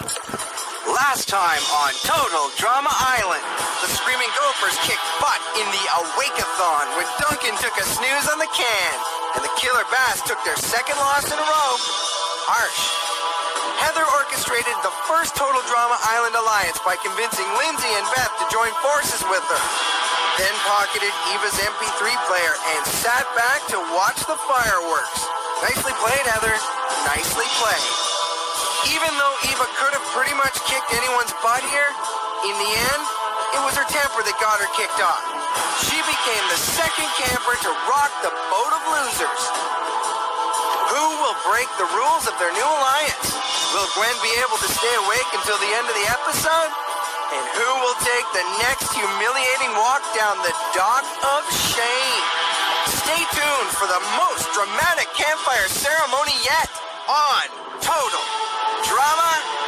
Last time on Total Drama Island, the Screaming Gophers kicked butt in the Awake-a-thon when Duncan took a snooze on the can, and the Killer Bass took their second loss in a row. Harsh. Heather orchestrated the first Total Drama Island alliance by convincing Lindsay and Beth to join forces with her. Then pocketed Eva's MP3 player and sat back to watch the fireworks. Nicely played, Heather. Nicely played. Even though Eva could have pretty much kicked anyone's butt here, in the end, it was her temper that got her kicked off. She became the second camper to rock the boat of losers. Who will break the rules of their new alliance? Will Gwen be able to stay awake until the end of the episode? And who will take the next humiliating walk down the dock of shame? Stay tuned for the most dramatic campfire ceremony yet on Total Drama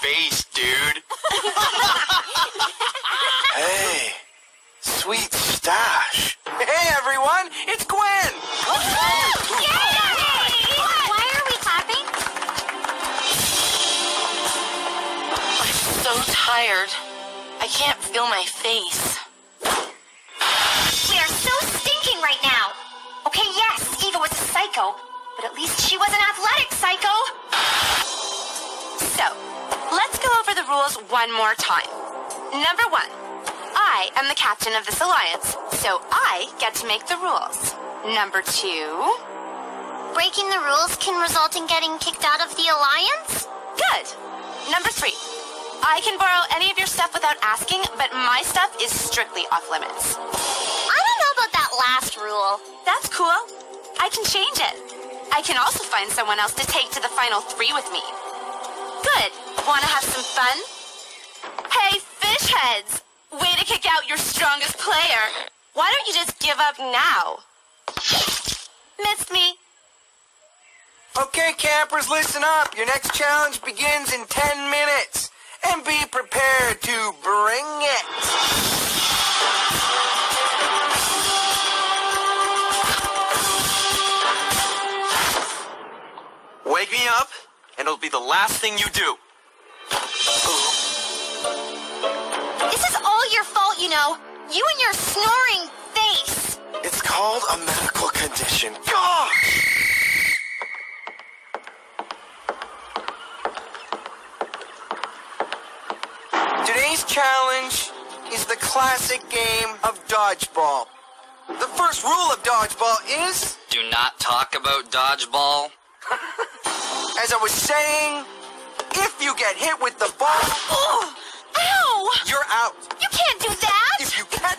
face, dude. hey, sweet stash. Hey, everyone, it's Gwen! Why are we clapping? I'm so tired. I can't feel my face. We are so stinking right now. Okay, yes, Eva was a psycho, but at least she was an athletic psycho. Rules one more time. Number one, I am the captain of this alliance, so I get to make the rules. Number two, Breaking the rules can result in getting kicked out of the alliance? good. Number three, I can borrow any of your stuff without asking, but my stuff is strictly off limits. I don't know about that last rule. That's cool. I can change it. I can also find someone else to take to the final three with me. Good. Want to have some fun? Hey, fish heads! Way to kick out your strongest player. Why don't you just give up now? Missed me. Okay, campers, listen up. Your next challenge begins in 10 minutes. And be prepared to bring it. Wake me up, and it'll be the last thing you do. You and your snoring face. It's called a medical condition. Gosh! Today's challenge is the classic game of dodgeball. The first rule of dodgeball is, Do not talk about dodgeball. as I was saying, if you get hit with the ball, Oh, ow! you're out. You can't do that.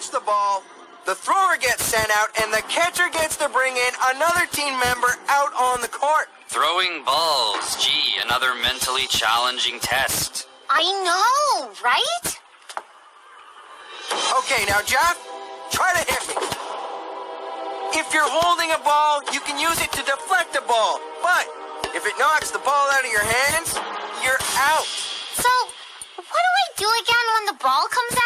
If you catch the ball, the thrower gets sent out, and the catcher gets to bring in another team member out on the court. Throwing balls. Gee, another mentally challenging test. I know, right? Okay, now, Chef, try to hit me. If you're holding a ball, you can use it to deflect the ball. But if it knocks the ball out of your hands, you're out. So, what do I do again when the ball comes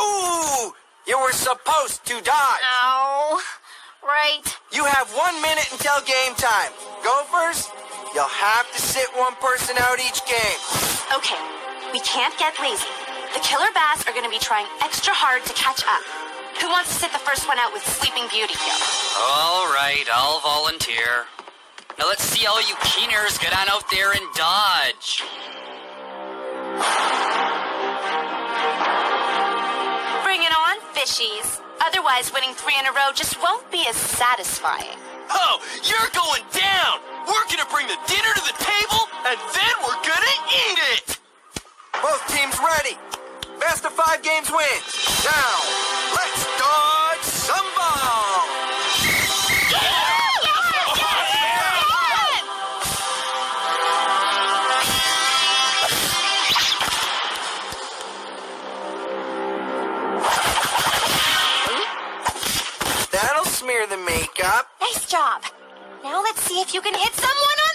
Ooh, you were supposed to dodge. Oh, right. You have one minute until game time. Gophers, you'll have to sit one person out each game. Okay, we can't get lazy. The killer bass are going to be trying extra hard to catch up. Who wants to sit the first one out with Sleeping Beauty here? All right, I'll volunteer. Now let's see all you keeners get on out there and dodge. Bring it on, fishies. Otherwise, winning three in a row just won't be as satisfying. Oh, you're going down! We're gonna bring the dinner to the table, and then we're gonna eat it! Both teams ready. Best of five games wins. Now, let's dodge you can hit someone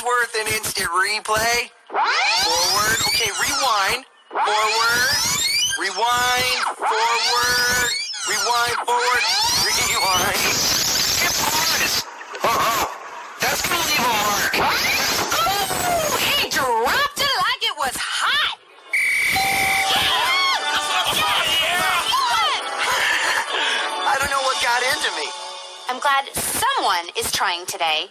One's worth an instant replay. Forward. Okay, rewind. Forward. Rewind. Forward. Rewind. Forward. Rewind. Skip this. Uh-oh. That's gonna leave a mark. Ooh, he dropped it like it was hot. I don't know what got into me. I'm glad someone is trying today.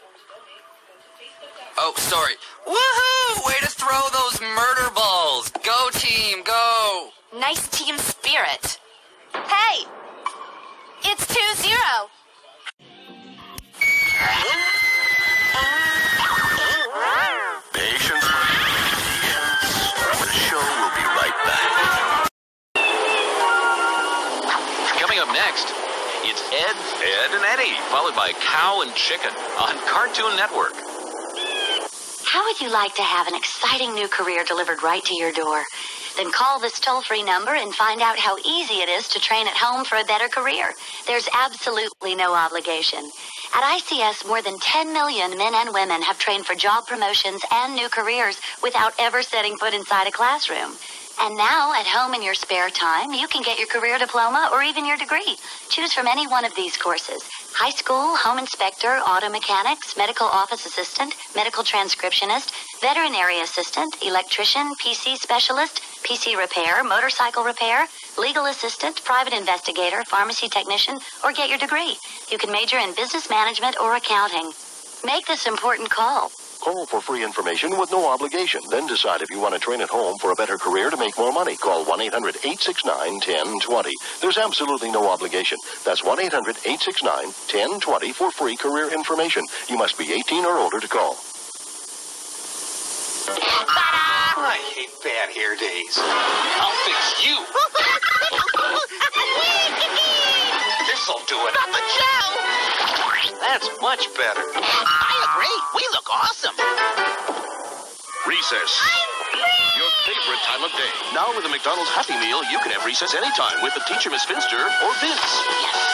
Oh, sorry. Woohoo! Way to throw those murder balls. Go, team, go. Nice team spirit. Hey, it's 2 0. Patience, The show will be right back. Coming up next, it's Ed, Edd, and Eddy, followed by Cow and Chicken on Cartoon Network. How would you like to have an exciting new career delivered right to your door? Then call this toll free number and find out how easy it is to train at home for a better career. There's absolutely no obligation. At ICS, more than 10 million men and women have trained for job promotions and new careers without ever setting foot inside a classroom. And now, at home in your spare time, you can get your career diploma or even your degree. Choose from any one of these courses high school, home inspector, auto mechanics, medical office assistant, medical transcriptionist, veterinary assistant, electrician, PC specialist, PC repair, motorcycle repair, legal assistant, private investigator, pharmacy technician, or get your degree. You can major in business management or accounting. Make this important call. Call for free information with no obligation. Then decide if you want to train at home for a better career to make more money. Call 1 800 869 1020. There's absolutely no obligation. That's 1 800 869 1020 for free career information. You must be 18 or older to call. I hate bad hair days. I'll fix you. This'll do it. Not the gel! That's much better. I agree. We look awesome. Recess. Your favorite time of day. Now with a McDonald's Happy Meal, you can have recess anytime with the teacher, Miss Finster, or Vince.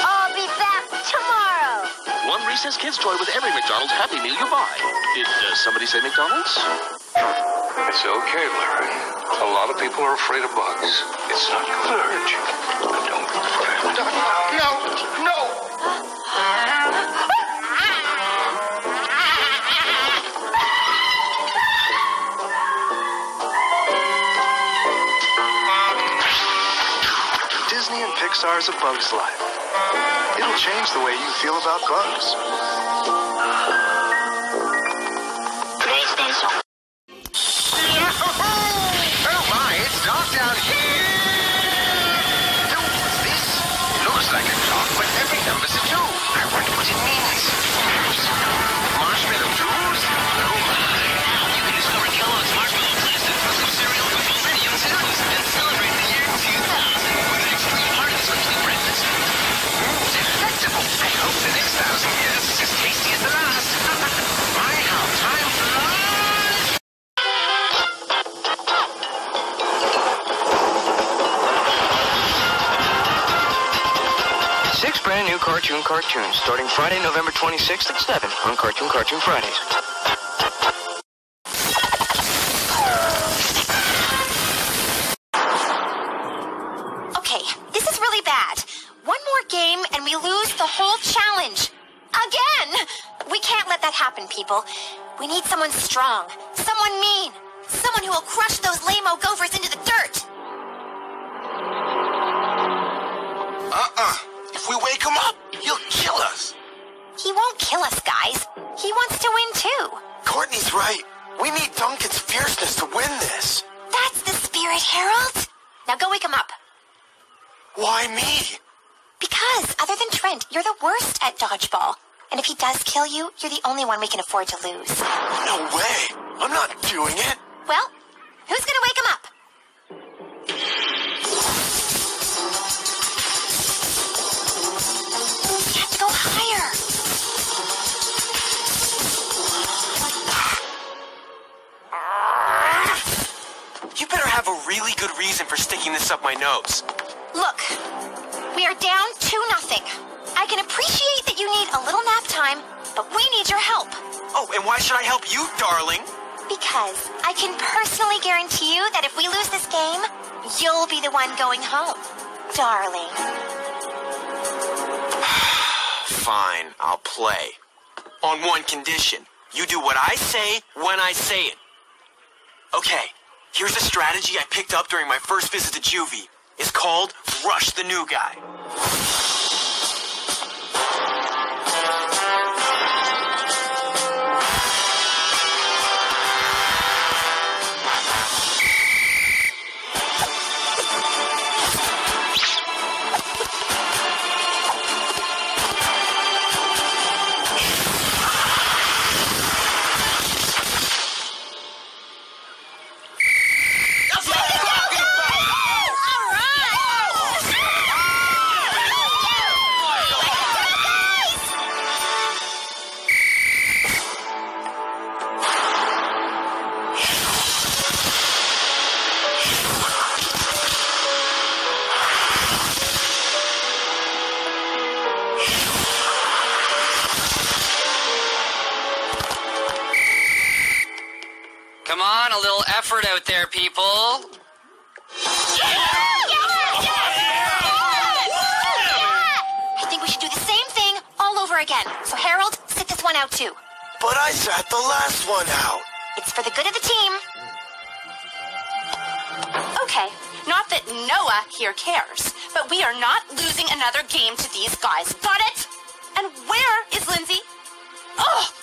I'll be back tomorrow. One Recess Kids toy with every McDonald's Happy Meal you buy. Did uh, somebody say McDonald's? It's okay, Larry. A lot of people are afraid of bugs. It's not your allergy. Don't Disney of Bug's Life. It'll change the way you feel about bugs. New cartoon cartoons starting Friday, November 26th at 7 on Cartoon Cartoon Fridays. Okay, this is really bad. One more game and we lose the whole challenge. Again! We can't let that happen, people. We need someone strong, someone mean, someone who will crush those lame-o And if he does kill you, you're the only one we can afford to lose. No way. I'm not doing it. Well, who's gonna wake him up? You have to go higher. You better have a really good reason for sticking this up my nose. Look, we are down to nothing. I can appreciate that you need a little nap time, but we need your help. Oh, and why should I help you, darling? Because I can personally guarantee you that if we lose this game, you'll be the one going home. Darling. Fine, I'll play. On one condition. You do what I say when I say it. Okay, here's a strategy I picked up during my first visit to Juvie. It's called Rush the New Guy. Come on, a little effort out there, people. I think we should do the same thing all over again. So, Harold, sit this one out too. But I sat the last one out. It's for the good of the team. Okay, not that Noah here cares, but we are not losing another game to these guys. Got it? And where is Lindsay? Oh!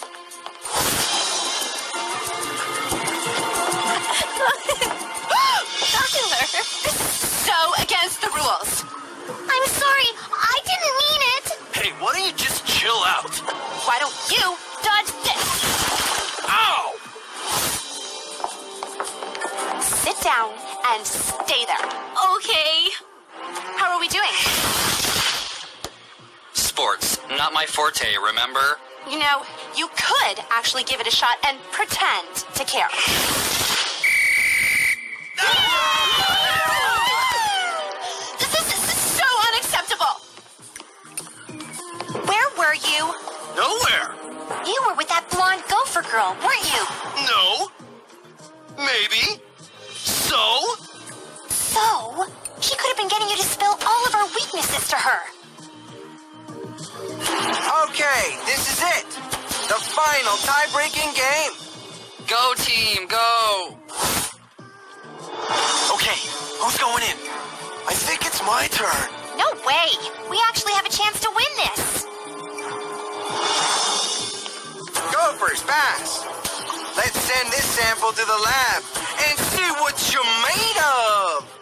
So against the rules. I'm sorry. I didn't mean it. Hey, why don't you just chill out? Why don't you dodge this? Ow! Sit down and stay there. Okay. How are we doing? Sports, not my forte, remember? You know, you could actually give it a shot and pretend to care. Nowhere. You were with that blonde gopher girl, weren't you? No. Maybe. So? So, she could have been getting you to spill all of our weaknesses to her. Okay, this is it. The final tie-breaking game. Go, team, go! Okay, who's going in? I think it's my turn. No way. We actually have a chance to win this. Gophers, pass. Let's send this sample to the lab and see what you're made of.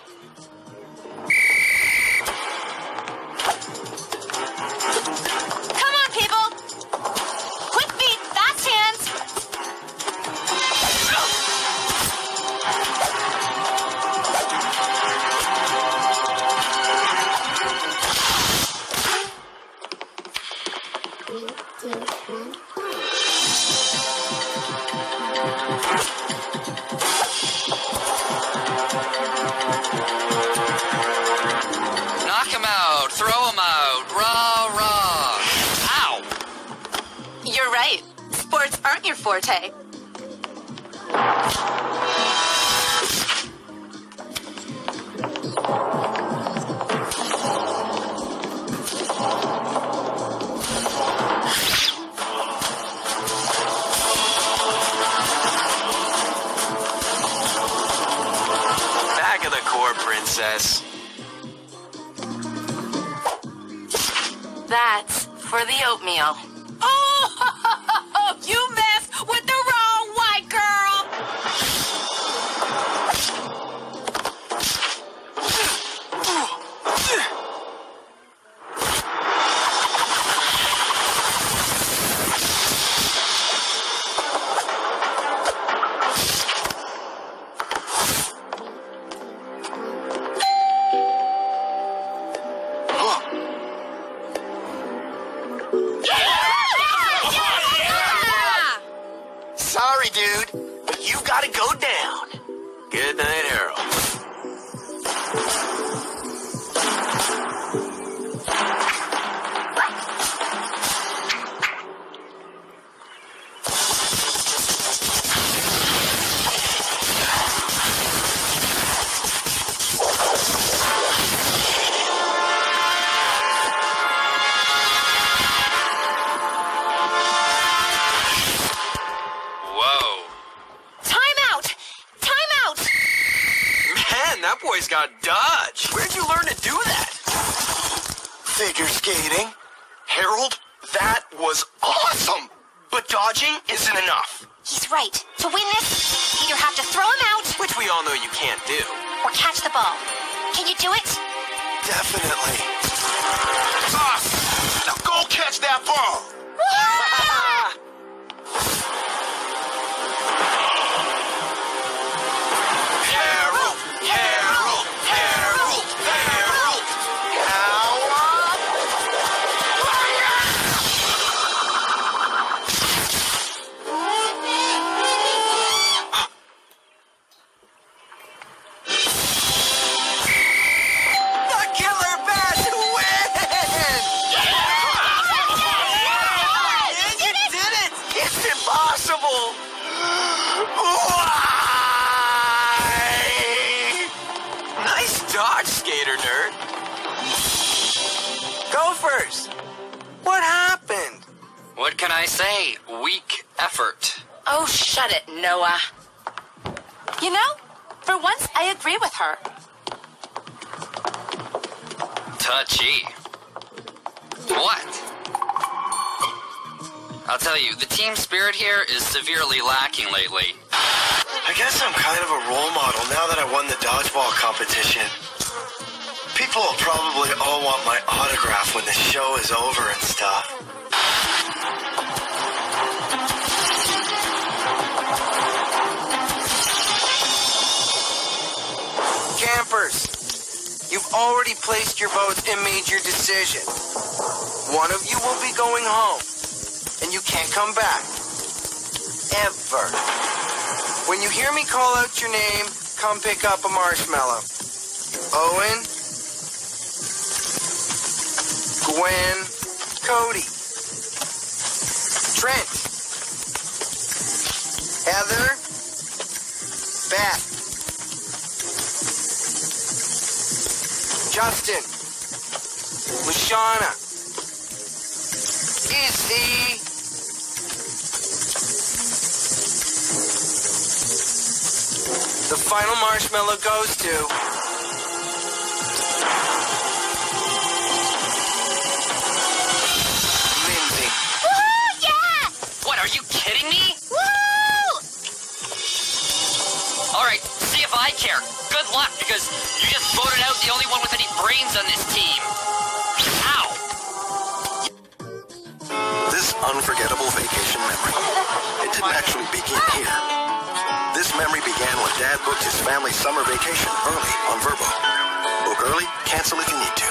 That's for the oatmeal. Severely lacking lately. I guess I'm kind of a role model now that I won the dodgeball competition. People will probably all want my autograph when the show is over and stuff. Campers, you've already placed your votes and made your decision. One of you will be going home, and you can't come back. Ever. When you hear me call out your name, come pick up a marshmallow. Owen, Gwen, Cody, Trent, Heather, Beth, Justin, LeShawna, Izzy, The final marshmallow goes to. Lindsay. Woo! Yeah! What, are you kidding me? Woo! Alright, see if I care. Good luck, because you just voted out the only one with any brains on this team. Ow! This unforgettable vacation memory. It didn't actually begin here. This memory began when Dad booked his family summer vacation early on Vrbo. Book early, cancel if you need to.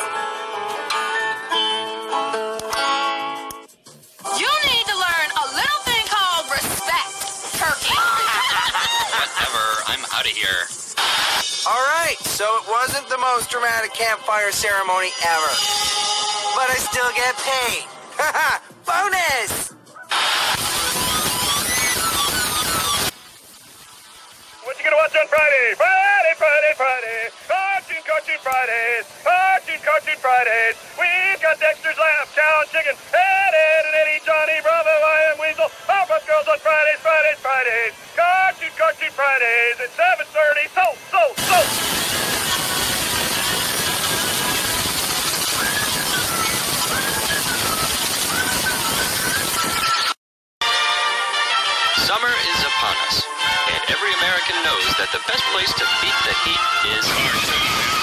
You need to learn a little thing called respect, Turkey. Whatever, I'm out of here. All right, so it wasn't the most dramatic campfire ceremony ever. But I still get paid. Haha, bonus! You gonna watch on Friday? Friday, Friday, Friday. Cartoon, cartoon Fridays. Cartoon, cartoon Fridays. We've got Dexter's Lab, Cow and Chicken, Ed, Edd, and Eddy, Johnny, Bravo, I am Weasel. Powerpuff Girls on Fridays, Fridays, Fridays. Cartoon, cartoon Fridays at 7.30. So, so, so. That the best place to beat the heat is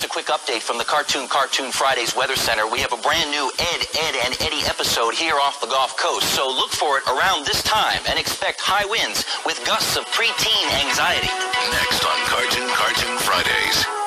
Just a quick update from the Cartoon Cartoon Fridays Weather Center. We have a brand new Ed, Edd, and Eddy episode here off the Gulf Coast. So look for it around this time and expect high winds with gusts of preteen anxiety. Next on Cartoon Cartoon